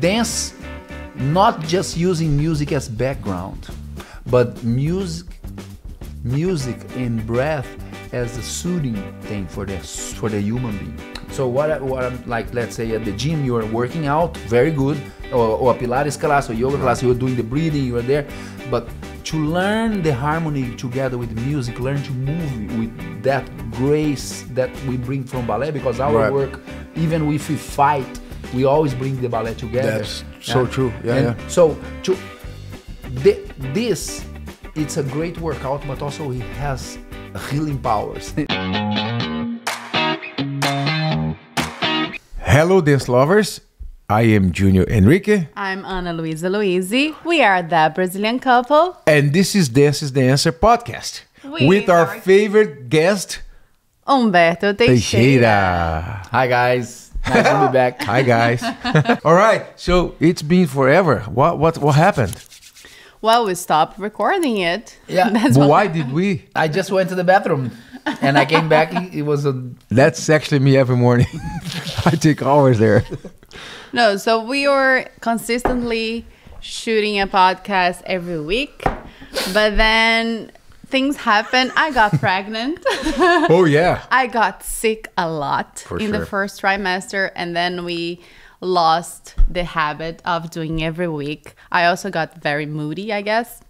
dance, not just using music as background, but music, music and breath as a soothing thing for the for the human being. So what I, what I'm like, let's say at the gym you are working out, very good, or, or a Pilates class or yoga class, you're doing the breathing, you're there, but to learn the harmony together with music, learn to move with that grace that we bring from ballet, because our Right. work, even if we fight, we always bring the ballet together. That's so true. Yeah, And yeah. So to thi- this, it's a great workout, but also it has healing powers. Hello, dance lovers. I am Junior Enrique, I'm Ana Luisa Luisi. We are the Brazilian couple. and this is Dance is the Answer podcast With with our our- favorite guest, Humberto Teixeira. Teixeira. Hi guys, nice to be back. Hi, guys. All right, so it's been forever. What what what happened? Well, we stopped recording it. Yeah. That's But what why did we? I just went to the bathroom, and I came back. It was a That's actually me every morning. I take hours there. No, so we were consistently shooting a podcast every week, but then things happened. I got pregnant. Oh yeah. I got sick a lot For in the first trimester, and then we lost the habit of doing every week. I also got very moody, I guess.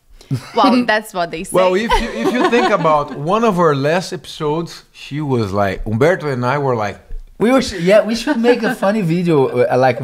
Well, that's what they say. Well, if you, if you think about one of our last episodes, she was like Umberto and I were like, We were yeah. We should make a funny video uh, like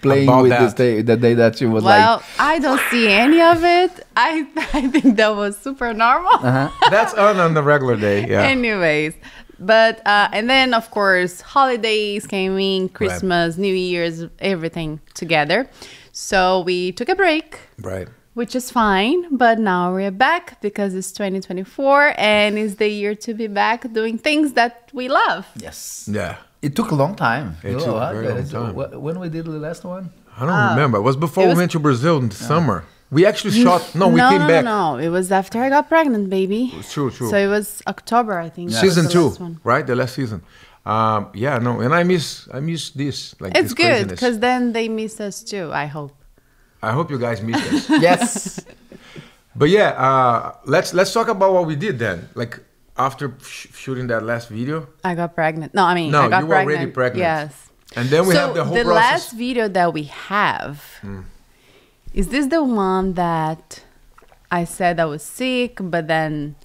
playing with that. this day the day that she was well, like. I don't see any of it. I I think that was super normal. Uh-huh. "That's on on the regular day." Yeah. Anyways, but uh, and then of course holidays came in, Christmas, New Year's, everything together. So we took a break. right. which is fine. But now we're back because it's 2024 and it's the year to be back doing things that we love. Yes. Yeah. It took a long time. It You know took a very long time. wh- When we did the last one? I don't remember. It was before it we went to Brazil in the summer. We actually shot. No, we no, came no, back. No, no, it was after I got pregnant, baby. True, true. So it was October, I think. was Season two, right? The last season. Um, yeah, no, and I miss, I miss this. Like It's this good because then they miss us too. I hope. I hope you guys miss us. Yes. but yeah, uh, let's let's talk about what we did then. Like after sh- shooting that last video, I got pregnant. No, I mean, No, I got you were pregnant. already pregnant. Yes. and then we so have the whole the process. last video that we have Hmm. is this the one that I said I was sick, but then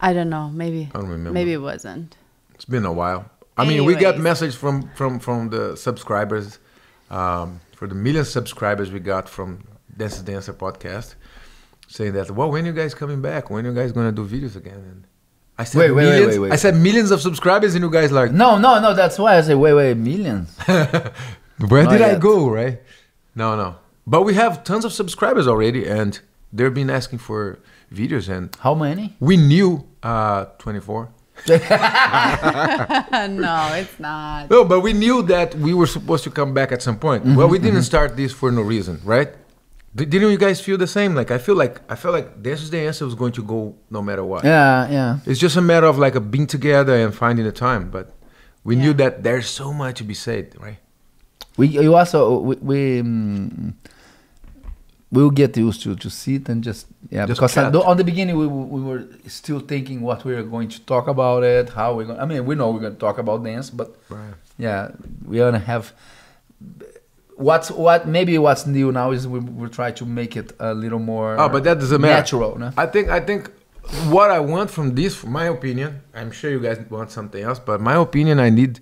I don't know. Maybe I don't remember. Maybe it wasn't. It's been a while. I mean, we got Anyways. message from from from the subscribers, um, for the million subscribers we got from Dance Dancer podcast, saying that, well, when are you guys coming back? When are you guys gonna do videos again? And I said Wait, wait, wait, millions. wait, wait. I said millions of subscribers, and you guys like, no, no, no. That's why I say wait, wait, millions. where Not did I go? Right? No, no. But we have tons of subscribers already, and they've been asking for videos, and How many? we knew uh, 24. no, it's not. No, but we knew that we were supposed to come back at some point. Mm-hmm, well, we didn't start this for no reason, right? Didn't you guys feel the same? Like I feel like I felt like this is the answer was going to go no matter what. Yeah, yeah. It's just a matter of like a being together and finding the time. But we knew that there's so much to be said, right? We you also we, we um, we'll get used to to sit and just yeah Just because on the- beginning we, we were still thinking what we are going to talk about it how we're going I mean we know we're going to talk about dance but Right. yeah we're gonna have what's what maybe what's new now is we we try to make it a little more Oh, but that doesn't matter. natural no? I think I think what I want from this, my opinion, I'm sure you guys want something else, but my opinion, I need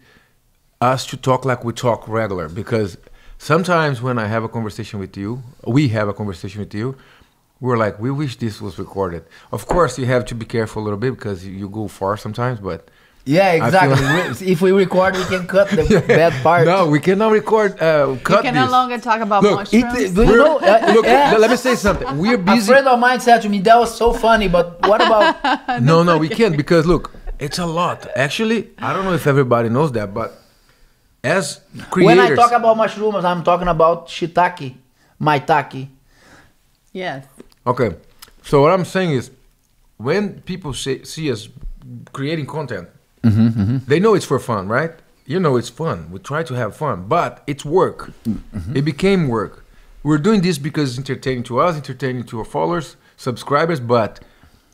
us to talk like we talk regular because sometimes when I have a conversation with you, we have a conversation with you, we're like, we wish this was recorded. Of course, you have to be careful a little bit because you go far sometimes, but yeah exactly We- if we record we can cut the bad part no, we cannot record. Uh, We cut can no longer talk about Look, mushrooms. it- you know uh, Look, yeah. let me say something. We're a busy. friend of mine said to me that was so funny but what about no, no, we can't because look, it's a lot. Actually, I don't know if everybody knows that, but as creators, When I talk about mushrooms, I'm talking about shiitake, maitake. yes. okay. So what I'm saying is, when people say, see us creating content, Mm-hmm, mm-hmm, they know it's for fun, right? you know, it's fun. We try to have fun, but it's work. Mm-hmm. It became work. We're doing this because it's entertaining to us, entertaining to our followers, subscribers, but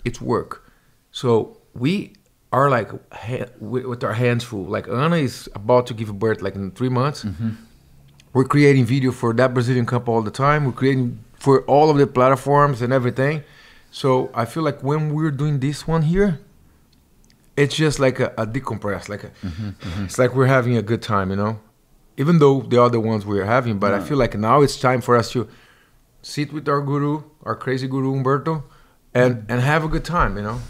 it's work. So we are like ha- with, with our hands full. Like Anna is about to give birth, like in three months. Mm-hmm. We're creating video for that Brazilian couple all the time. We're creating for all of the platforms and everything. So I feel like when we're doing this one here, it's just like a, a decompress. Like a, it's like we're having a good time, you know. Even though the other ones we're having, but I feel like now it's time for us to sit with our guru, our crazy guru Umberto, and and have a good time, you know,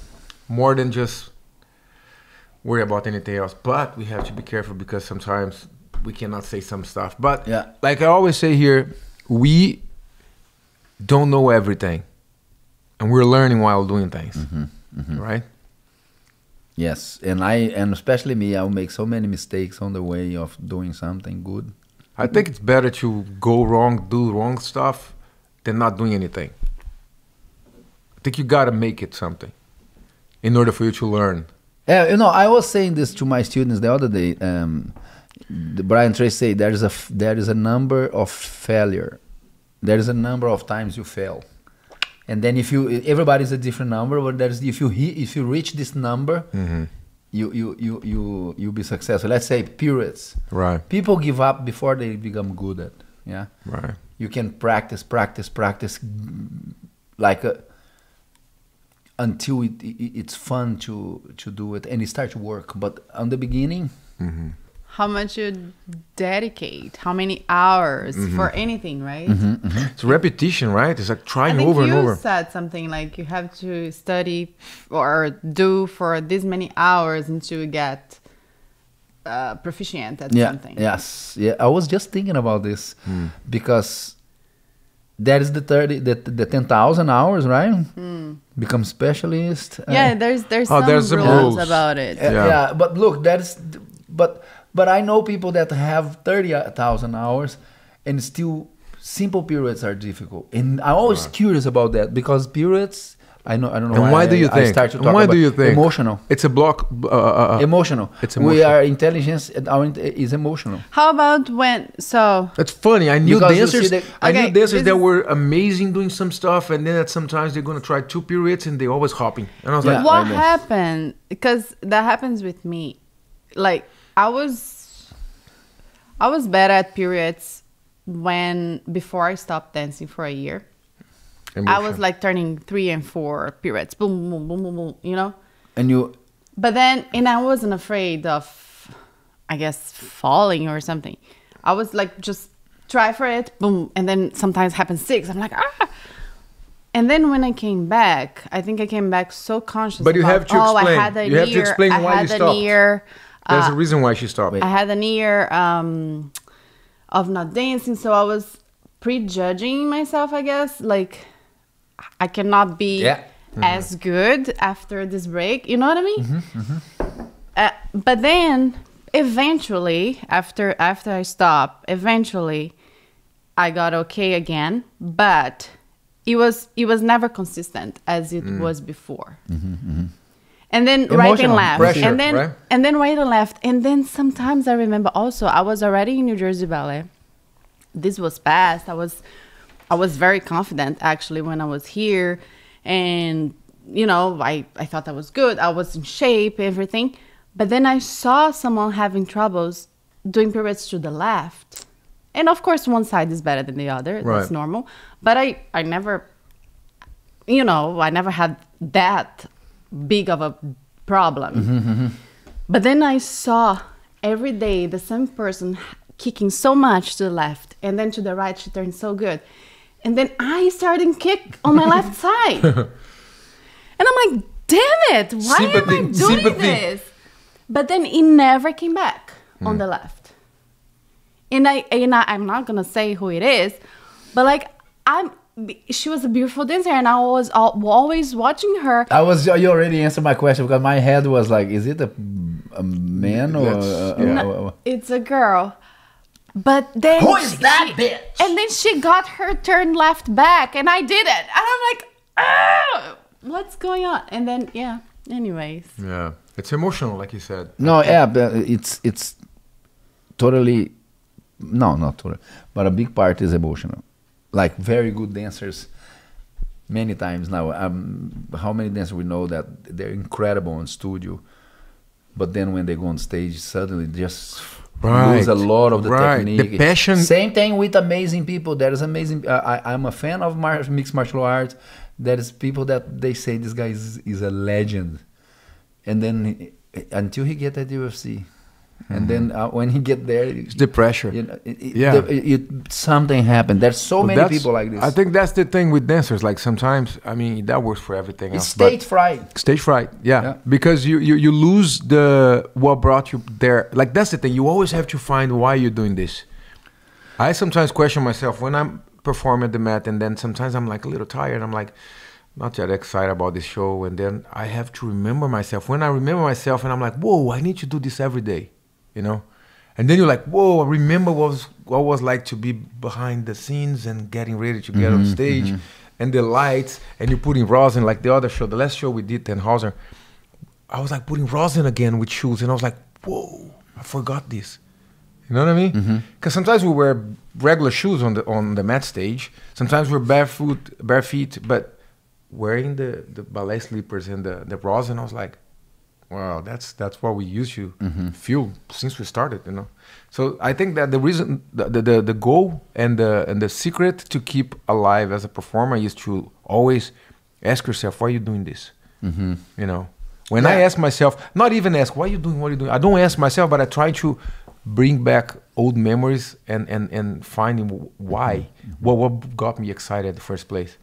more than just worry about anything else. But we have to be careful because sometimes we cannot say some stuff. But Yeah. like I always say here, we don't know everything, and we're learning while doing things, mm-hmm. Mm-hmm. right? Yes, and I and especially me, I'll make so many mistakes on the way of doing something good. I think it's better to go wrong, do wrong stuff, than not doing anything. I think you gotta make it something in order for you to learn. Yeah, you know, I was saying this to my students the other day. Um, the Brian Tracy said there is a there is a number of failure. There is a number of times you fail, and then if you everybody's a different number, but there's if you he- if you reach this number, mm-hmm. you you you you you be successful. Let's say pirouettes. Right. People give up before they become good at. Yeah. Right. you can practice practice practice like a, until it, it, it's fun to to do it and it starts to work but on the beginning mm-hmm. How much you dedicate? How many hours for anything, right? It's repetition, right? It's like I trying think over and over. you said something like you have to study or do for this many hours until you get uh, proficient at yeah something. yes yeah i was just thinking about this because that is the 30 the, the 10000 hours right become specialist uh, Yeah, there's there's Oh, some there's rules, rules. about it. Uh, Yeah. yeah. but look, that's but but I know people that have thirty thousand hours, and still simple pirouettes are difficult. And I'm always curious about that because pirouettes. I know I don't know And why do you I, I think? start to And talk why about do you think? emotional. It's a block. Uh, uh, uh, Emotional. It's We are intelligence. and Our int- is emotional. How about when? So It's funny. I knew Because dancers. see the- I Okay, knew dancers this that is- were amazing doing some stuff, and then at sometimes they're gonna try two pirouettes and they always hopping. And I was Yeah. like, what I happened? Because that happens with me. Like I was, I was bad at pirouettes when before I stopped dancing for a year. I was like turning three and four pirouettes, boom, boom, boom, boom, boom, you know. And you But then, and I wasn't afraid of, I guess, falling or something. I was like, just try for it, boom, and then sometimes happens six. I'm like, ah. And then when I came back, I think I came back so conscious. But you about, have to oh, explain. I had a You have to explain I why had you a stopped. near, There's uh, a reason why she stopped. Me. I had an year um, of not dancing, so I was prejudging myself. I guess like I cannot be Yeah. as good after this break. You know what I mean? Uh, but then eventually, after after I stopped, eventually I got okay again. But it was it was never consistent as it was before. And then right and left, pressure, and then right? and then right and left, and then sometimes I remember also I was already in New Jersey Ballet. This was past. I was I was very confident actually when I was here, and you know I I thought I was good. I was in shape, everything. But then I saw someone having troubles doing pirouettes to the left, and of course one side is better than the other. Right. That's normal. But I I never you know, I never had that big of a problem. But then I saw every day the same person kicking so much to the left, and then to the right, she turned so good. And then I started kick on my left side. And I'm like, damn it, why am I doing sympathy. this? But then it never came back on the mm. left. And I and I, I'm not gonna say who it is, but like I'm she was a beautiful dancer and I was always watching her I was you already answered my question because my head was like, is it a, a man or, a- yeah. a- a- a- It's a girl. But then Who is she- that bitch? And then she got her turn left back and I did it. And I'm like, ah, what's going on? And then yeah, anyways. Yeah, it's emotional, like you said. No, yeah, but it's it's totally, no, not totally, but a big part is emotional. Like very good dancers, many times now. Um, how many dancers we know that they're incredible in studio, but then when they go on stage, suddenly just lose a lot of the right. The technique. passion- Same thing with amazing people. There is amazing. Uh, I, I'm a fan of mar- mixed martial arts. There is people that they say this guy is, is a legend, and then eh, until he get at UFC, and then uh, when he get there, It's the pressure. you know, it, it- Yeah. the- it- something happened. There's so But many people like this. I think that's the thing with dancers. Like sometimes, I mean, that works for everything it's else. stage fright. Stage fright, yeah. Yeah. Because you, you you lose the what brought you there. Like that's the thing. You always have to find why you're doing this. I sometimes question myself when I'm performing at the mat, and then sometimes I'm like a little tired. I'm like not that excited about this show, and then I have to remember myself. When I remember myself, and I'm like, whoa, I need to do this every day, you know. And then you're like, whoa, I remember what was what was like to be behind the scenes and getting ready to get on mm-hmm, stage, mm-hmm. and the lights, and you're putting rosin like the other show, the last show we did, Tannhäuser. I was like putting rosin again with shoes, and I was like, whoa, I forgot this. You know what I mean? Mm-hmm. Because sometimes we wear regular shoes on the on the mat stage. Sometimes we're barefoot, bare feet, but wearing the the ballet slippers and the the rosin, I was like, wow, that's that's what we used to feel since we started. You know, so I think that the reason, the the, the, goal and the and the secret to keep alive as a performer is to always ask yourself, why are you doing this? Mm-hmm. You know, when I ask myself, not even ask, why are you doing what are you doing? I don't ask myself, but I try to bring back old memories and and and finding wh- why, what what got me excited in the first place.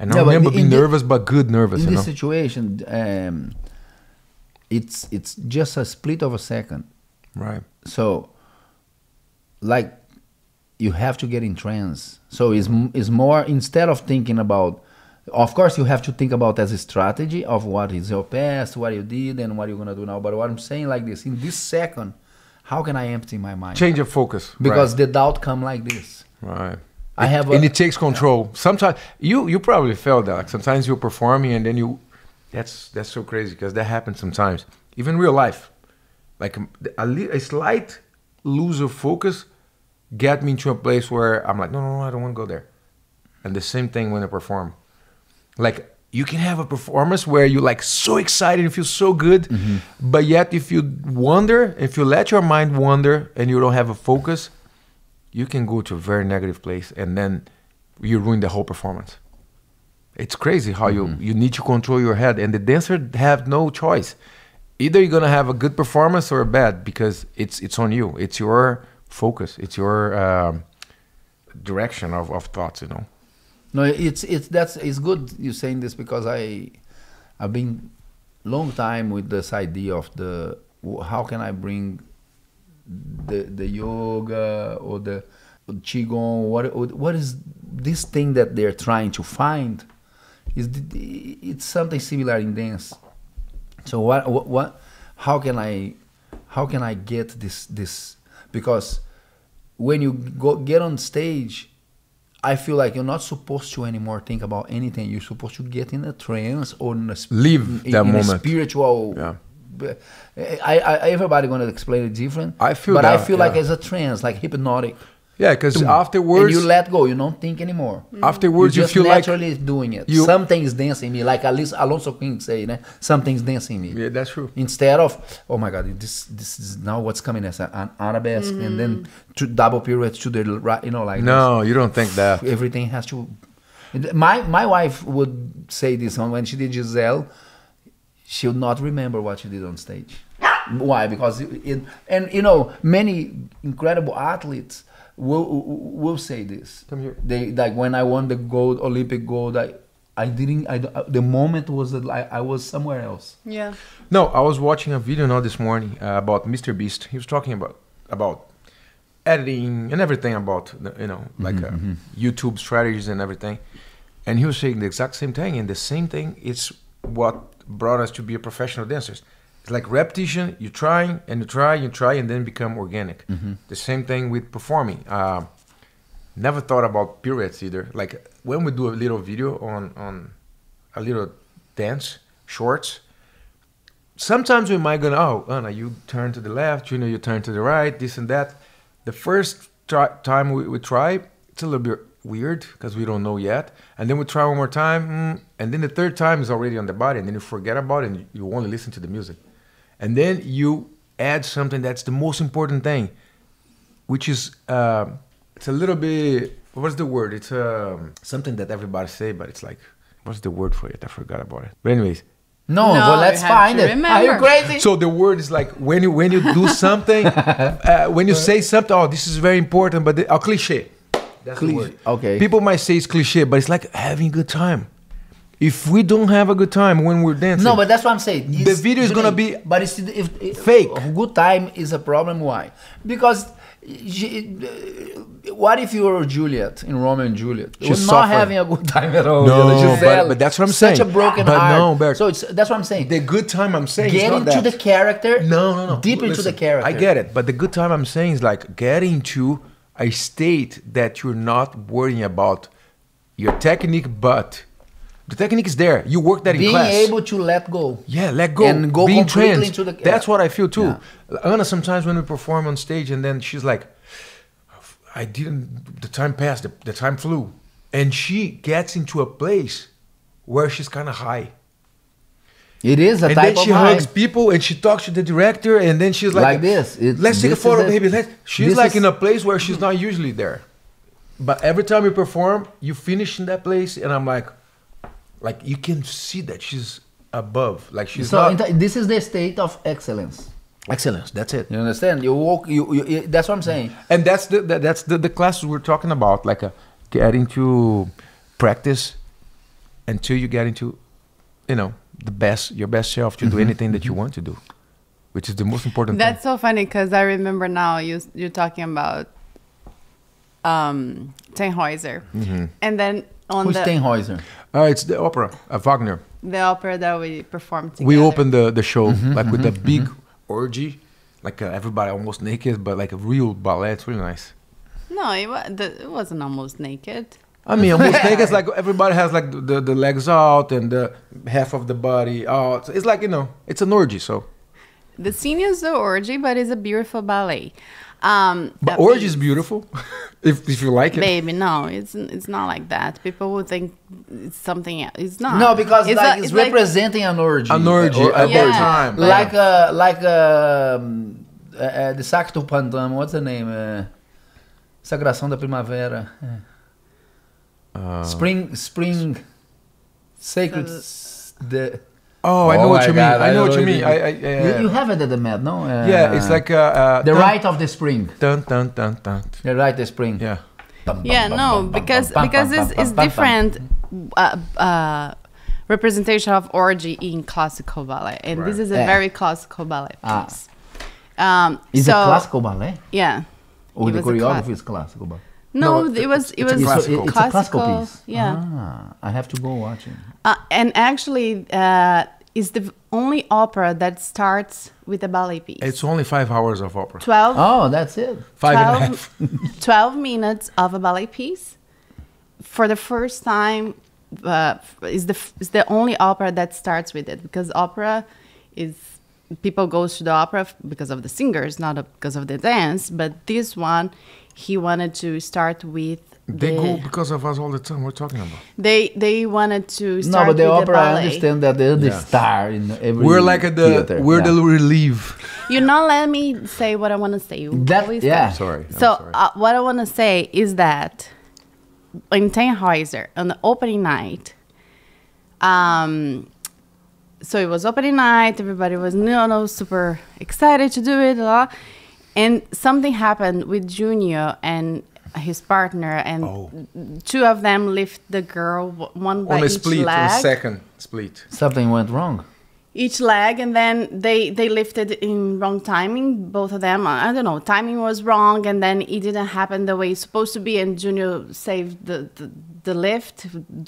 And I Yeah, but remember in being the- nervous, but good nervous. In this know? situation, um, it's it's just a split of a second. Right. So, like, you have to get in trance. So it's it's more instead of thinking about. Of course, you have to think about as a strategy of what is your past, what you did, and what you're gonna do now. But what I'm saying like this, in this second, how can I empty my mind? Change of focus. because the doubt come like this. right. right. I have and it takes control. Sometimes you you probably felt that. Like sometimes you're performing and then you, that's that's so crazy because that happens sometimes. Even real life, like um, a, a slight lose of focus, get me into a place where I'm like, no, no, no, I don't want to go there. And the same thing when I perform. Like you can have a performance where you're like so excited and feel so good, but yet if you wonder, if you let your mind wander and you don't have a focus, you can go to a very negative place and then you ruin the whole performance. It's crazy how you you need to control your head and the dancer have no choice. Either you're gonna have a good performance or a bad because it's it's on you. It's your focus. It's your um, direction of, of thoughts. You know. No, it's it's that's it's good you saying this because I I've been long time with this idea of the how can I bring the the yoga or the qigong what what is this thing that they're trying to find is it's something similar in dance so what, what what how can i how can i get this this because when you go get on stage i feel like you're not supposed to anymore think about anything you're supposed to get in a trance or in a Live in, that in a moment. spiritual Yeah. Eh, I, I everybody gonna explain it different I feel but i that, feel like yeah. it's a trance like hypnotic Yeah, because and afterwards, you let go you don't think anymore mm. afterwards you you just feel like naturally doing it. you- Something is dancing me, like at least Alonso King say, né? something's dancing me. yeah, that's true. Instead of, oh my God, this this is now what's coming as an arabesque and then mm. to double pirouettes to the right, you know, like No, you don't think that. everything has to. My my wife would say this one when she did Giselle, she'll not remember what she did on stage. Why? Because it, it- and you know many incredible athletes will will say this. Come here. They like when I won the gold Olympic gold. I I didn't. I the moment was that I, I was somewhere else. Yeah. No, I was watching a video now this morning uh, about Mr. Beast. He was talking about about editing and everything about the- you know like uh, YouTube strategies and everything. And he was saying the exact same thing. And the same thing is what brought us to be a professional dancers. It's like repetition. You try and you try, you try, and then become organic. The same thing with performing. Uh, never thought about pirouettes either. Like when we do a little video on on a little dance shorts, sometimes we might go, oh, Anna, you turn to the left, you know, you turn to the right, this and that. the first try, time we, we try, it's a little bit weird because we don't know yet. And then we try one more time, mm, and then the third time is already on the body, and then you forget about it, and you only listen to the music. And then you add something that's the most important thing, which is uh, it's a little bit what's the word? It's um, something that everybody say, but it's like what's the word for it? I forgot about it. But anyways, No, No, but let's find to it. Are you crazy? so the word is like when you when you do something, uh, when you say something. Oh, this is very important, but the, a cliche. That's the Cliche, word. okay. People might say it's cliche, but it's like having a good time. If we don't have a good time when we're dancing, No, but that's what I'm saying. The video is gonna be but it's if, if fake. Good time is a problem. Why? Because what if you were Juliet in Romeo and Juliet? You're She's not suffering. having a good time at all. No, but- but that's what I'm Such saying. a broken But heart. no, Bert. so it's that's what I'm saying. the good time I'm saying Get is not into that. the character. No, no, no. Deep into the character. I get it, but the good time I'm saying is like getting to a state that you're not worrying about your technique, but the technique is there. You work that in class. Being able to let go. yeah, let go and go Being completely trans. into the- That's what I feel too. Yeah. Anna, sometimes when we perform on stage, and then she's like, "I didn't. The time passed. The, the time flew," and she gets into a place where she's kind of high. It is a and type then of she high. hugs people and she talks to the director and then she's like, Like this. It- let's take a photo baby let's. she's like is- in a place where she's not usually there but every time you perform you finish in that place and i'm like like you can see that she's above like she's So not in this is the state of excellence. excellence that's it You understand? You walk. You, you, you- That's what I'm saying. and that's the that, that's the, the classes we're talking about like uh, getting to practice until you get into you know the best your best self to do anything that you want to do which is the most important That's thing so funny because I remember now you you're talking about um Tannhäuser, and then on Who's the Steinhäuser? Uh, it's the opera, uh, Wagner. the opera that we performed together. We opened the, the show Mm-hmm, like with a big orgy, like uh, everybody almost naked, but like a real ballet. It's really nice. No, it, wa- the, it wasn't almost naked. I mean, almost naked. It's like everybody has like the, the legs out and the half of the body out. It's like you know, it's an orgy. So, The scene is the orgy, but it's a beautiful ballet. Um, but that orgy is beautiful if if you like it. Baby, no, it's it's not like that. People would think it's something else. It's not. No, because like, a- it's, representing an orgy. An orgy Or- at Yeah. their time. Like uh, like um, uh, uh, the Sacto Pantano. What's the name? Uh, Sagração da Primavera. Uh, Spring, spring, sacred. s- the. Oh, I know Oh what my you mean. God, I know what you mean. I, I, you, you have it at the Met, no? Uh, yeah, it's like uh, uh, the dun, rite of the spring. Dun dun dun dun. The rite of the spring. Yeah. Bum, Yeah, bum, no, bum, bum, because because it's, it's bum, bum, different uh, uh, representation of orgy in classical ballet, and this is a Yeah. very classical ballet Ah. piece. Um, Is so, it classical ballet? Yeah. Or It the was a choreography cla- is classical ballet? No, No, it was it was classical. It's a classical piece. Yeah. Ah, I have to go watch it. Uh, and actually, uh, is the only opera that starts with a ballet piece. It's only five hours of opera. 12, Oh, that's it. Five and a 12 half. 12 minutes of a ballet piece. For the first time, uh, is the f- is the only opera that starts with it because opera is people goes to the opera because of the singers, not because of the dance. But this one, he wanted to start with. They the- go because of us all the time. We're talking about. They they wanted to No, but the with opera, I understand that they're the Yeah. star in every We're like at the theater. we're yeah. the relief. You not let me say what I want to say. You That- always yeah. start. Sorry. I'm So sorry. uh, what I want to say is that in Tannhäuser on the opening night, um, so it was opening night. Everybody was you know super excited to do it, blah, and something happened with Junior and his partner, and Oh. two of them lift the girl w- one by on a each split, on leg a second split. Something went wrong. each leg and then they they lifted in wrong timing both of them i don't know timing was wrong and then it didn't happen the way it's supposed to be and junior saved the the, the lift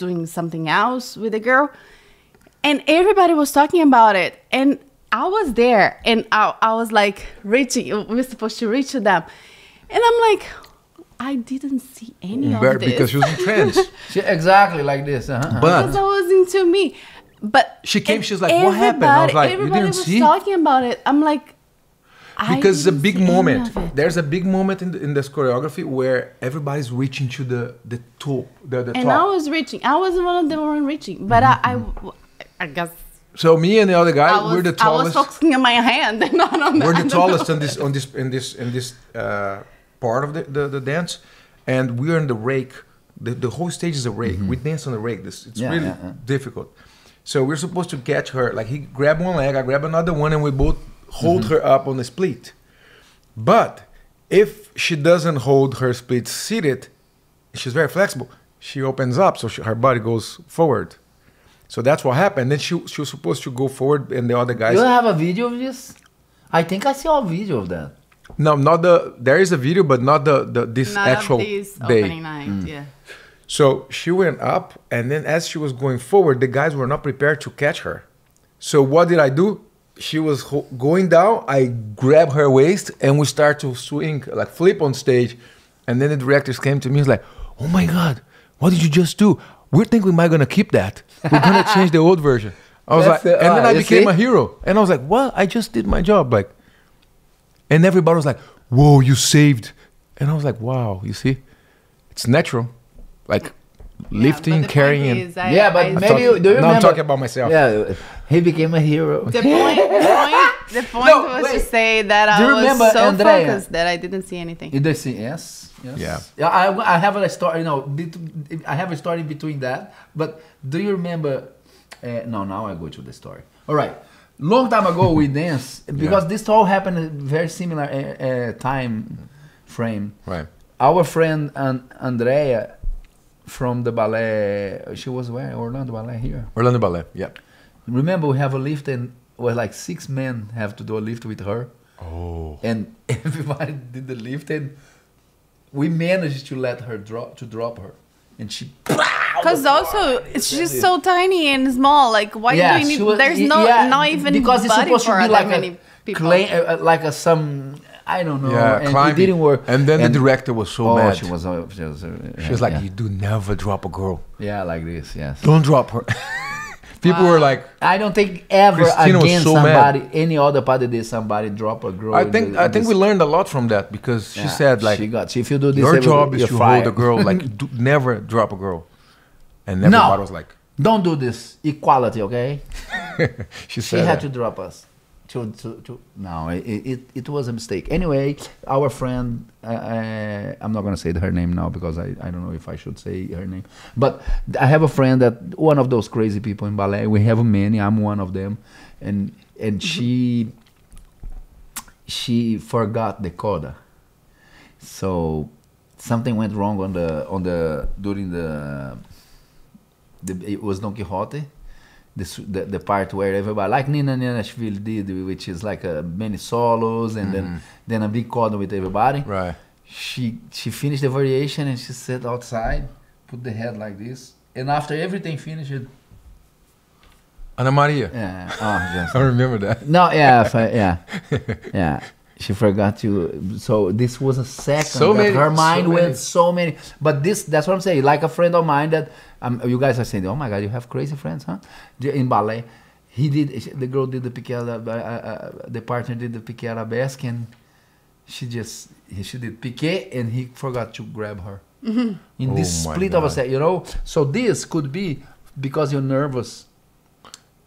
doing something else with the girl and everybody was talking about it and i was there and i, I was like reaching We're supposed to reach to them and i'm like i didn't see any mm, of But this because she was in trance. She, exactly like this. Uh-huh. uh-huh. because but I was into me. But She came, and she's like, "What happened?" I was everybody- like, "You didn't was see?" talking about it. I'm like, I because it's a big moment. There's a big moment in, the, in this choreography where everybody's reaching to the the top, the, the and top. I was reaching. I was one of the one reaching, but mm-hmm, I, I, mm-hmm. I guess so me and the other guy, I was, we're the I was tallest. focusing on my hand not on the. we're I the don't know. tallest in this on this in this in this uh, part of the, the, the dance, and we're in the rake. The, the whole stage is a rake. We dance on the rake. This it's Yeah, really yeah, yeah. difficult. So we're supposed to catch her. Like he grabbed one leg, I grab another one, and we both hold her up on the split. But if she doesn't hold her split seated, she's very flexible. She opens up, so she, her body goes forward. So that's what happened. Then she she was supposed to go forward, and the other guys. You have a video of this? I think I saw a video of that. No, not the. There is a video, but not the, the this Not actual of these day. opening night. Hmm. Yeah. So she went up, and then as she was going forward, the guys were not prepared to catch her. So what did I do? She was ho- going down. I grab her waist, and we start to swing, like flip on stage. And then the directors came to me. He's like, "Oh my God, what did you just do? We think we might gonna keep that. We're gonna change the old version." I was That's like, the- and then I became see? a hero. And I was like, "What? I just did my job." Like, and everybody was like, "Whoa, you saved!" And I was like, "Wow, you see, it's natural, like lifting, but the carrying." point is, I- yeah, but I- maybe talking- you, do you now I'm talking about myself. Yeah, he became a hero. The point, the point, the point No, was wait. to say that Do I was remember so Andrea? focused that I didn't see anything. You did see yes, yes. Yeah. Yeah, I, I have a story. You know, I have a story between that. But do you remember? Uh, no, now I go to the story. All right. Long time ago we danced because this all happened at very similar uh, uh, time frame. Right. Our friend An- Andrea from the ballet. She was where Orlando Ballet here. Orlando Ballet. Yeah. Remember, we have a lift and where like six men have to do a lift with her Oh. and everybody did the lift and we managed to let her drop to drop her and she Because also, she's so tiny and small. Like, why do you she need? was- there's y- no, yeah, not even because it's body supposed to be that like many a people. cla- uh, uh, like a some I don't know Yeah, and it didn't work And then the director was so oh, mad. she was uh, she was, uh, She was like, yeah. "You do never drop a girl. yeah like this yes Don't drop her." People were like, I don't think ever Christina again so mad. somebody any other party did somebody drop a girl "I think the- I in think we learned a lot from that because she Yeah, said like, she got if you do this your job is to fired. hold a girl. Like, do, never drop a girl." And everybody no was like, don't do this equality okay "She she said had that. to drop us to, to, to no it, it, it was a mistake. Anyway our friend uh, uh, i'm not going to say her name now because I, I don't know if i should say her name but i have a friend that one of those crazy people in ballet. We have many i'm one of them. And and she she forgot the coda. So something went wrong on the on the during the, the it was don quixote the, s- the the part where everybody like Nina Ananiashvili did, which is like a many solos and then mm-hmm. then a big coda with everybody. Right. She she finished the variation and she sat outside, put the head like this, and after everything finished, Ana Maria. yeah, oh, yes. I remember that. no, yeah, I- yeah, yeah. She forgot to. So this was a second. So many- her mind so went so many. But this, that's what I'm saying. Like a friend of mine that um, you guys are saying, oh my god, you have crazy friends, huh? In ballet, he did. The girl did the piqué, uh, uh, the partner did the piqué arabesque, and she just she did piqué, and he forgot to grab her. In this Oh my split of a God. second, you know. So this could be because you're nervous.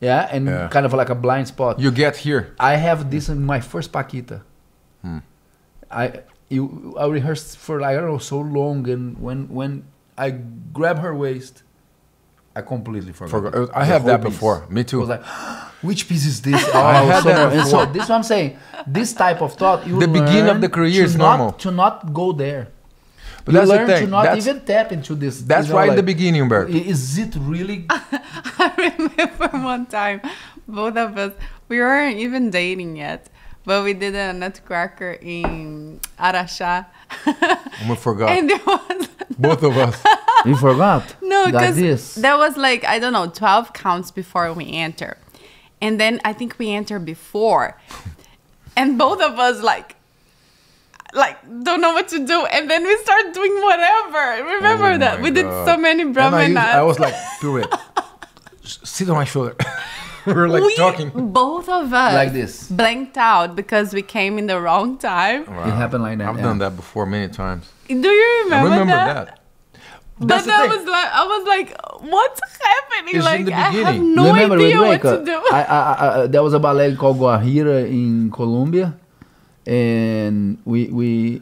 Yeah, and Yeah. kind of like a blind spot. You get here. I have this in my first Paquita. I you I rehearsed for like, I don't know so long, and when when I grab her waist, I completely forgot. Forgot- it. I have that piece. before. Me too. I was like, which piece is this? Oh, I had so that no- and so this is what I'm saying. This type of thought, you The beginning of the career to is not, normal. to not go there. But you that's the learn thing. to not That's- even tap into this. That's you know, right in the beginning, Bert. Is it really? I remember one time, both of us, we weren't even dating yet, but we did a nutcracker in Araxá. And we forgot. and there was Both of us. you forgot? no, because this. there was like I don't know, twelve counts before we enter, and then I think we enter before, and both of us like. Like don't know what to do, and then we start doing whatever. Remember Oh that my we did so many brahmanas I, I was like, Pirouette, s- sit on my shoulder. We were like we, talking. Both of us Like this. blanked out because we came in the wrong time. It happened like that. I've yeah. done that before many times. Do you remember, I remember that? that. But That's the that was like I was like, what's happening? It's in like the I have no Remember idea with what to uh, do. I, I, I, uh, there was a ballet called Guajira in Colombia, and we we.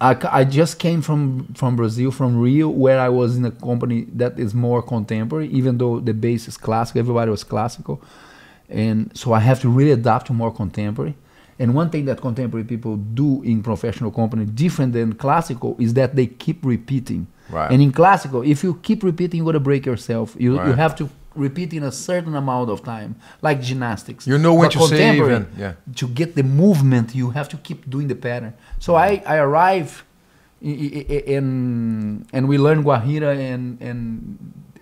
I, I just came from, from Brazil, from Rio, where I was in a company that is more contemporary, even though the base is classical, everybody was classical. And so I have to really adapt to more contemporary. And one thing that contemporary people do in professional company, different than classical, is that they keep repeating. Right. And in classical, if you keep repeating, you're going to break yourself. You, you have to repeat in a certain amount of time, like gymnastics. You know when But to say even, yeah. To get the movement, you have to keep doing the pattern. So I, I arrive i- i- in, and we learn Guajira and, and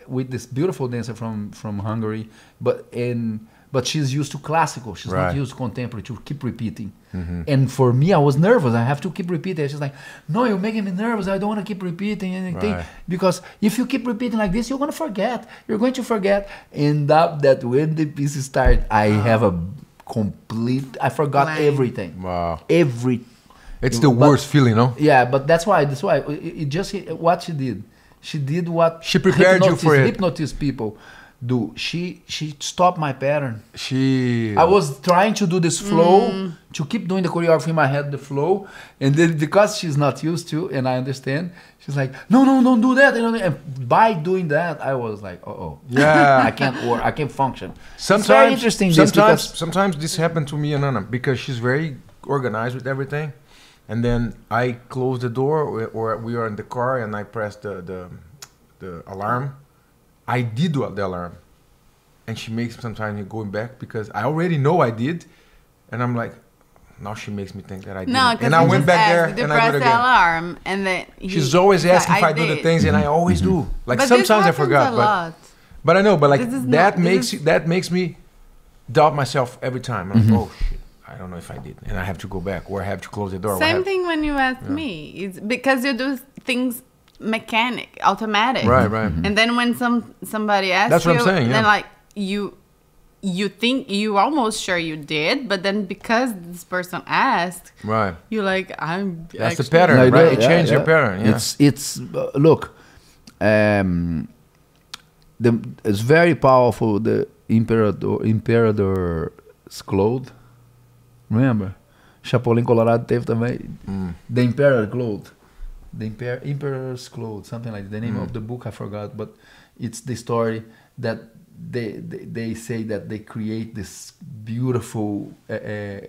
with this beautiful dancer from, from Hungary, but in, but she's used to classical. She's not used to contemporary to keep repeating. Mm-hmm. And for me, I was nervous. I have to keep repeating. She's like, "No, you're making me nervous. I don't want to keep repeating anything Right. because if you keep repeating like this, you're gonna forget. You're going to forget." And that that when the piece start, I ah. have a complete. I forgot Blank. everything. Wow. Every. It's the But- worst feeling, no? Yeah, but that's why. That's why. It, it just what she did. She did what She prepared you for hypnotist- it. Hypnotist people do. She she stopped my pattern. She. I was trying to do this flow to keep doing the choreography in my head, the flow, and then because she's not used to, and I understand, she's like, "No, no, don't do that." And by doing that, I was like, "Oh, oh, Yeah. I can't work, I can't function." Sometimes, it's very interesting. Sometimes, because- sometimes this happened to me and Anna because she's very organized with everything, and then I close the door or, or we are in the car and I press the the, the alarm. I did do the alarm, and she makes me sometimes going back because I already know I did, and I'm like, now she makes me think that I did. No, because and I went back there and I do it the again. alarm, and then he- She's always he's like, asking if I, do the did. things, and I always do. Like But this sometimes I forgot, a but lot. but I know, but like that not- makes is- that makes me doubt myself every time. I'm Mm-hmm. oh shit, I don't know if I did, and I have to go back, or I have to close the door. Same have- thing when you ask me. It's because you do things mechanic, automatic. Right, right. And then when some somebody asks That's what you, I'm saying, yeah. then like you you think you almost sure you did, but then because this person asked, Right. you're like, I'm. That's the pattern, Like right? that, You yeah, change your pattern. Yeah. It's it's uh, look, um, the it's very powerful. The Imperador Imperador's Cloth. Remember, Chapolin Colorado teve também. Mm. The Emperor Cloth. The Emperor, Emperor's Clothes, something like the name Mm. of the book I forgot, but it's the story that they they, they say that they create this beautiful uh, uh,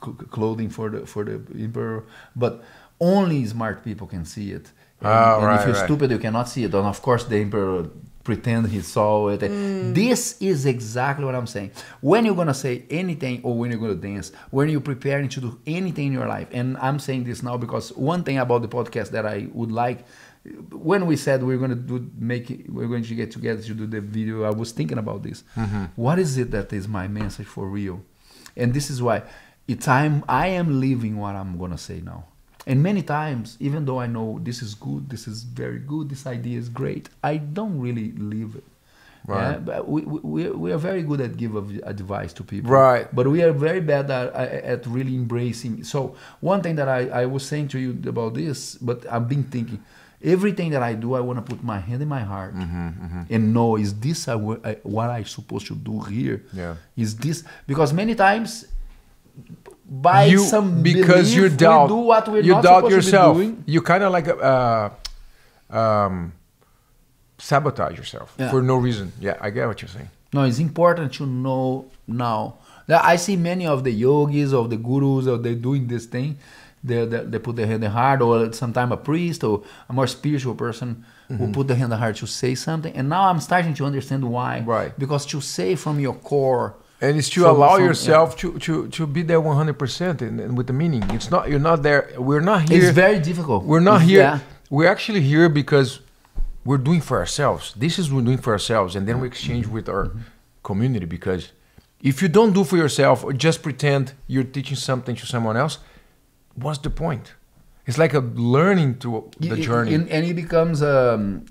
uh, clothing for the for the emperor, but only smart people can see it. And, Ah, and right, if you're right. stupid, you cannot see it. And of course, the emperor pretend he saw it. Mm. This is exactly what I'm saying. When you're gonna say anything, or when you're gonna dance, when you're preparing to do anything in your life, and I'm saying this now because one thing about the podcast that I would like, when we said we're gonna do make it, we're going to get together to do the video, I was thinking about this. Mm-hmm. What is it that is my message for real? And this is why it's I'm I am living what I'm gonna say now. And many times, even though I know this is good, this is very good, this idea is great, I don't really live it. Right. Yeah, but we, we, we- are very good at give advice to people. Right. But we are very bad at, at really embracing. So one thing that I, I was saying to you about this, but I've been thinking, everything that I do, I want to put my hand in my heart Mm-hmm, and know is this I, I, what I'm supposed to do here? Yeah. Is this because many times by you some because you doubt do what we're you not doubt supposed yourself. to be doing. You kind of like uh, um, sabotage yourself Yeah. for no reason. Yeah, I get what you're saying. No, it's important to know now. I see many of the yogis, of the gurus, or they doing this thing. They, they, they put their hand in heart, or sometimes a priest or a more spiritual person Mm-hmm. will put their hand in heart to say something. And now I'm starting to understand why. Right. Because to say from your core, And it's to allow yourself to, to, to be there 100% and, and with the meaning. It's not you're not there. We're not here. it's very difficult. We're not It's- here. yeah. We're actually here because we're doing for ourselves. This is we're doing for ourselves, and then we exchange with our Mm-hmm. community. Because if you don't do for yourself or just pretend you're teaching something to someone else, what's the point? It's like a learning to the journey. and, and it becomes um,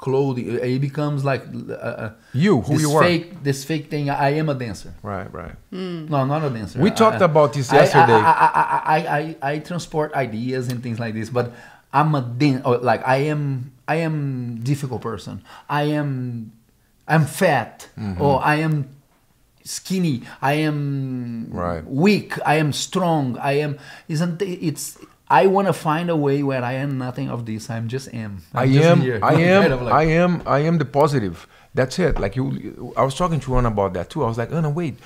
clothing. It becomes like uh, uh, You, who this you are. fake, This fake thing. I am a dancer. Right, right. No, not a dancer. We I- talked I- about this I- yesterday. I, I, I, I, I, I transport ideas and things like this, but I'm a dan- or like I am I am difficult person. I am I'm fat Mm-hmm. or I am skinny. I am Right. weak. I am strong. I am isn't it- it's I want to find a way where I am nothing of this. I'm just am. I I'm just am, here. I Kind am, of like- I am, I am the positive. That's it. Like you, I was talking to Anna about that too. I was like, Anna, wait.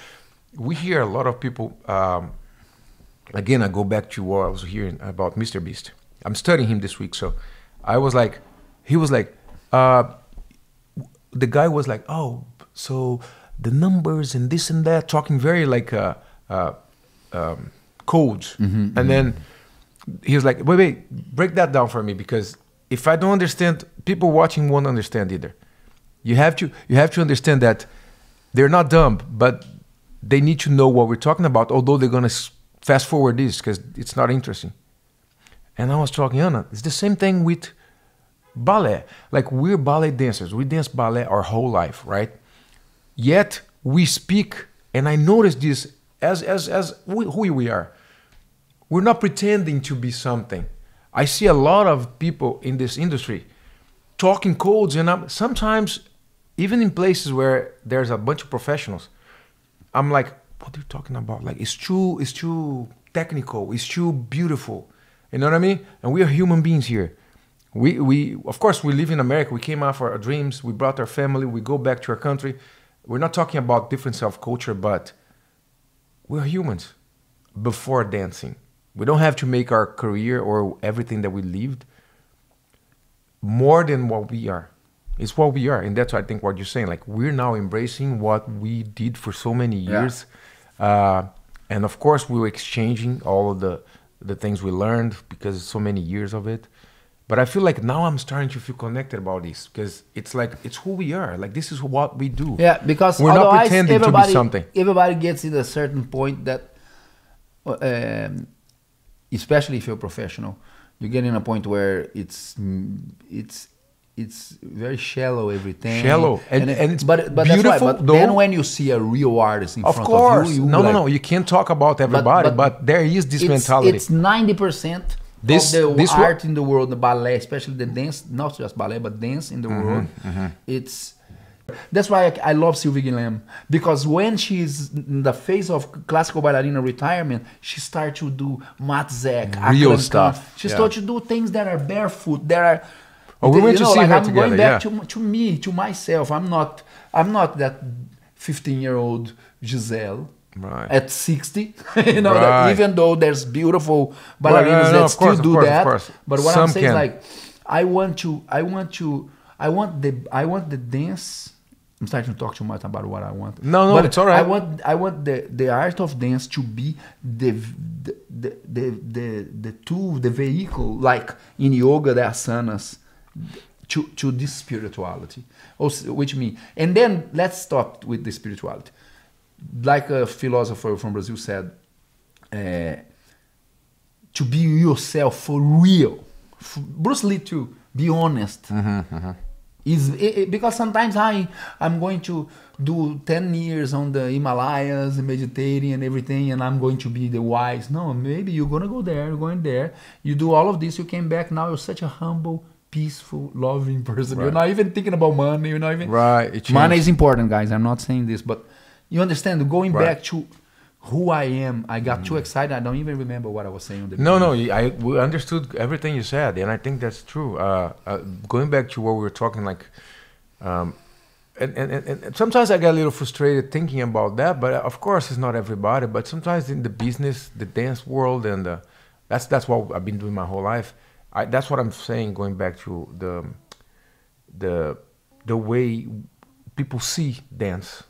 We hear a lot of people. Um, again, I go back to what I was hearing about Mr. Beast. I'm studying him this week, so I was like, he was like, uh, the guy was like, oh, so the numbers and this and that, talking very like uh, uh, um, codes, and then he was like, wait, wait, break that down for me because if I don't understand, people watching won't understand either. You have to you have to understand that they're not dumb, but they need to know what we're talking about. Although they're gonna fast forward this because it's not interesting. And I was talking, Anna, it's the same thing with ballet. Like we're ballet dancers. We dance ballet our whole life, right? Yet we speak, and I noticed this as as as we, who we are. We're not pretending to be something. I see a lot of people in this industry talking codes, and I'm, sometimes even in places where there's a bunch of professionals, I'm like, what are you talking about? Like it's too it's too technical, it's too beautiful. You know what I mean? And we are human beings here. We we of course we live in America. We came out for our dreams. We brought our family. We go back to our country. We're not talking about difference of culture, but we're humans before dancing. We don't have to make our career or everything that we lived more than what we are. It's what we are, and that's I think what you're saying. Like we're now embracing what we did for so many Yeah. years, uh, and of course we were exchanging all of the the things we learned because so many years of it. But I feel like now I'm starting to feel connected about this because it's like it's who we are. Like this is what we do. Yeah, because We're not pretending to be everybody, something. Everybody gets in a certain point that, um, especially if you're professional, you get in a point where it's mm, it's it's very shallow everything. Shallow. And- and it's but but that's beautiful, why. But though. then when you see a real artist in Of front course. of you, you no, like, no, no. You can't talk about everybody, but, there is this it's, mentality. It's ninety percent This- of the this art in the world, the ballet, especially the dance, not just ballet, but dance in the Mm-hmm, world. It's that's why I, I love Sylvie Guillem because when she's in the phase of classical ballerina retirement, she starts to do Mats Ek, Real stuff. She yeah. started to do things that are barefoot, that are. Oh, we went to know, see like her I'm going together, back yeah. to to me, to myself. I'm not. I'm not that 15 year old Giselle. Right. At 60, you know, Right. that even though there's beautiful ballerinas no, no, that of still course, do course, that, but what Some I'm saying can. is like, I want to, I want to, I want the, I want the dance. I'm starting to talk too much about what I want. No, no, but it's all right. I want, I want the the art of dance to be the the the the, the, the tool, the vehicle, like in yoga, the asanas, to to this spirituality, Also, which mean, and then let's stop with the spirituality. Like a philosopher from Brazil said, uh, to be yourself for real. Bruce Lee too. Be honest. Is it, because sometimes I I'm going to do ten years on the Himalayas and meditating and everything, and I'm going to be the wise. No, maybe you're gonna go there. You're going there. You do all of this. You came back. Now you're such a humble, peaceful, loving person. You're not even thinking about money. You're not even Right, money is important, guys. I'm not saying this, but you understand. Going Right. back to who I am, I got too excited. I don't even remember what I was saying. On the No, beginning. no, I we understood everything you said, and I think that's true. Uh, uh, going back to what we were talking, like, um, and, and, and, and sometimes I get a little frustrated thinking about that. But of course, it's not everybody. But sometimes in the business, the dance world, and the, that's that's what I've been doing my whole life. I, that's what I'm saying. Going back to the the the way people see dance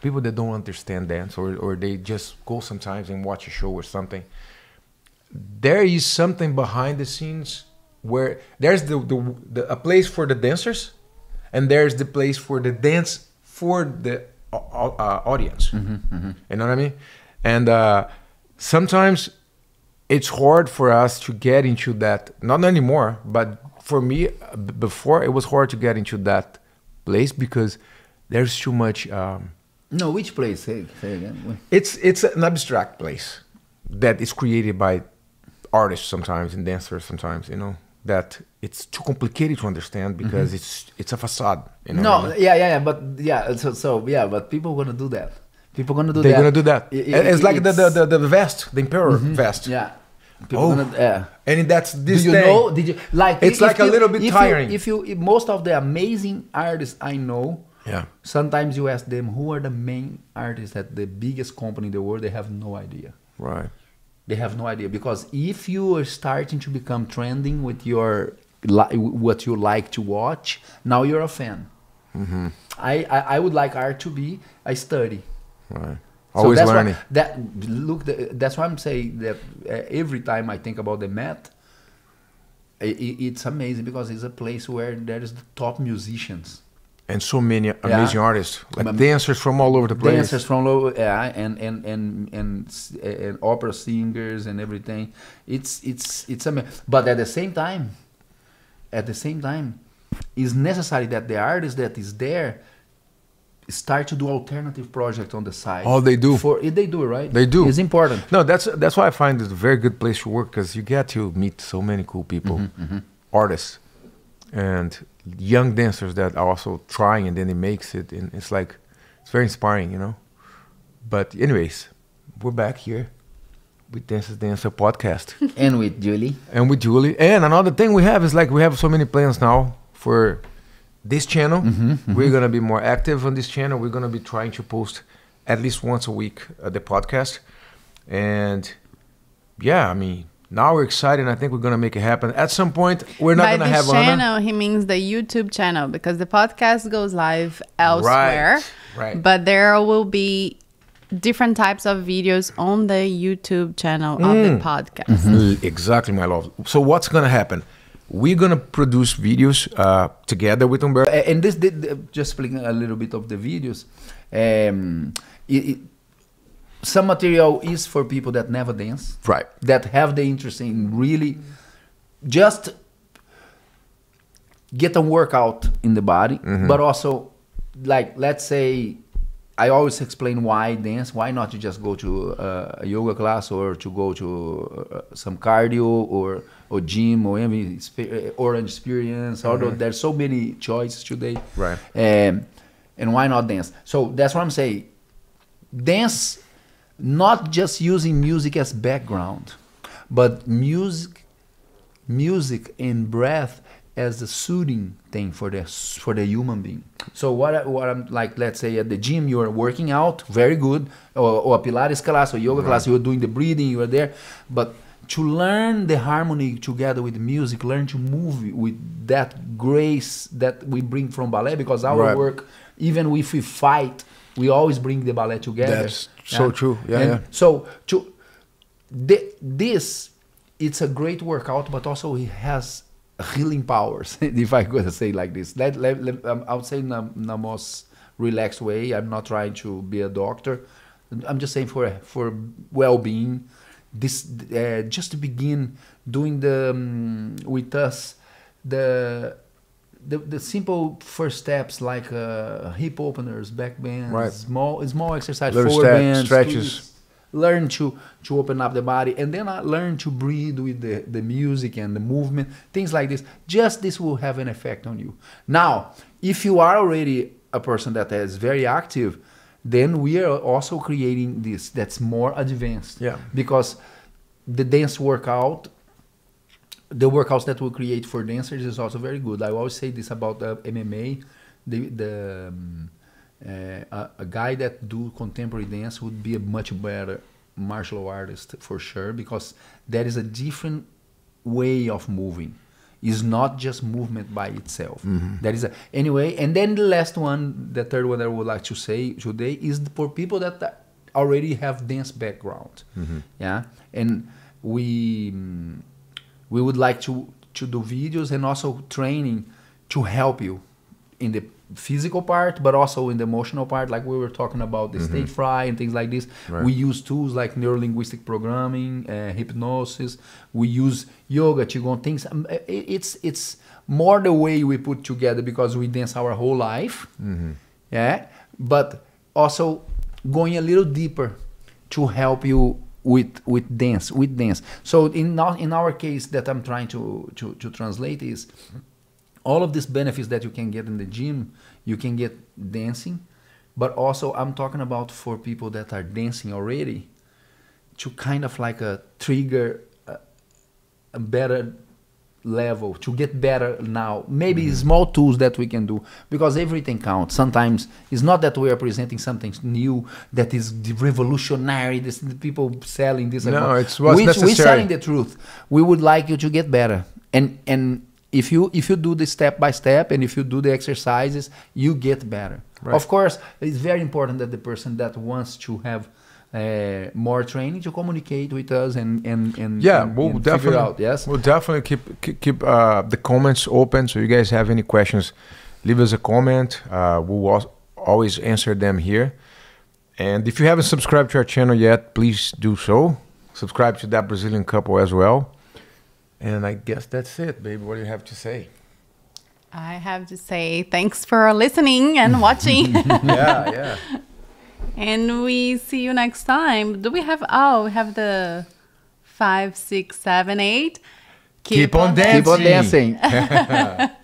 people that don't understand dance or, or they just go sometimes and watch a show or something there is something behind the scenes where there's the, the, the a place for the dancers and there's the place for the dance for the uh, uh, audience you know what i mean and uh, sometimes it's hard for us to get into that not anymore but for me, before it was hard to get into that place because there's too much. Um, No, which place? Say, say again. it's it's an abstract place that is created by artists sometimes and dancers sometimes. You know that it's too complicated to understand mm-hmm. because it's it's a facade. You know no, what I mean? yeah, yeah, yeah, but yeah, so, so yeah, but people gonna do that. People gonna do that. they're gonna do that. I- I- it's like the, the the the vest, the emperor mm-hmm. vest. yeah. People Oh. gonna, yeah. and that's this Do you thing. know? Did you like? It's if like a you- little bit if you- tiring. if you, if most of the amazing artists I know, Yeah. sometimes you ask them who are the main artists at the biggest company in the world, they have no idea. Right. They have no idea because if you are starting to become trending with your what you like to watch, now you're a fan. Mm-hmm. I, I I would like art to be a study. Right. So Always that's why- learning. that look, the, that's why I'm saying that uh, every time I think about the Met, i i- it's amazing because it's a place where there is the top musicians, and so many amazing artists, like Um, dancers from all over the place. dancers from all, over, yeah, and and and and and opera singers and everything. It's it's it's amazing. But at the same time, at the same time, it's necessary that the artist that is there start to do alternative projects on the side. Oh, they do. For they do right. They do. It's important. No, that's that's why I find it a very good place to work because you get to meet so many cool people, Mm-hmm, artists, and young dancers that are also trying and then it makes it, and it's like it's very inspiring, you know. But anyways, we're back here with Dance is D'Answer podcast, and with Julie. and with Julie. And another thing we have is like we have so many plans now for this channel. Mm-hmm, We're gonna be more active on this channel. We're gonna be trying to post at least once a week uh, the podcast, and yeah, I mean now we're excited. and I think we're gonna make it happen. At some point, we're not gonna have have Anna. channel, he means the YouTube channel because the podcast goes live elsewhere. right. right. But there will be different types of videos on the YouTube channel of Mm. the podcast. L- Exactly, my love. So what's gonna happen? We're gonna produce videos uh, together with Umberto. And this did uh, just playing a little bit of the videos. Um, it, it, some material is for people that never dance, Right. that have the interest in really just get a workout in the body, but also like let's say I always explain why dance. Why not to just go to uh, a yoga class or to go to uh, some cardio or or gym or any uh, orange experience. Although there's so many choices today, Right. Um, and why not dance? So that's what I'm saying. Dance, not just using music as background, but music music and breath as a soothing thing for the for the human being. So what I, what I'm like, let's say at the gym you are working out, very good, or, or a Pilates class or yoga class, you are doing the breathing, you are there, but to learn the harmony together with music, learn to move with that grace that we bring from ballet, because our Right. work, even if we fight, we always bring the ballet together. That's so true. Yeah, yeah. So to thi- this, it's a great workout, but also it has healing powers. if I could say like this, let, let, let, um, I would say in a, in a most relaxed way. I'm not trying to be a doctor. I'm just saying for for well-being. This uh, just to begin doing the um, with us the the, the simple first steps like uh, hip openers, back bends, Right. small small exercise, Little forward bends, stretches. Learn to to open up the body, and then I learn to breathe with the the music and the movement, things like this. Just this will have an effect on you. Now, if you are already a person that is very active, then we are also creating this that's more advanced. Yeah. Because the dance workout the workouts that we create for dancers is also very good. I always say this about the MMA. The the um, uh, a, a guy that do contemporary dance would be a much better martial artist for sure because there is a different way of moving. It's not just movement by itself. That is a anyway. And then the last one, the third one that I would like to say today is for people that already have dance background. Yeah, and we. mm, we would like to to do videos and also training to help you in the physical part, but also in the emotional part, like we were talking about the stage fright and things like this. Right. We use tools like neurolinguistic programming, uh, hypnosis. We use yoga, qigong things. Um, it's it's more the way we put together because we dance our whole life. Yeah, but also going a little deeper to help you with with dance with dance. So in our, in our case, that I'm trying to to to translate is all of these benefits that you can get in the gym, you can get dancing, but also I'm talking about for people that are dancing already, to kind of like a trigger a, a better level to get better now. Maybe mm-hmm. small tools that we can do because everything counts. Sometimes it's not that we are presenting something new that is the revolutionary this the people selling this No, it's what's we, we're selling the truth. We would like you to get better. And and if you if you do the step by step and if you do the exercises you get better. Right. of course it's very important that the person that wants to have uh, more training to communicate with us and and and Yeah, and, we'll and definitely. figure out yes We'll definitely keep keep, keep uh, the comments open. So you guys have any questions, leave us a comment. Uh, we'll always answer them here. And if you haven't subscribed to our channel yet, please do so. Subscribe to that Brazilian couple as well. And I guess that's it, baby. What do you have to say? I have to say thanks for listening and watching. yeah, yeah. And we see you next time. Do we have, oh, we have the five, six, seven, eight. Keep on dancing keep on Dancing. dancing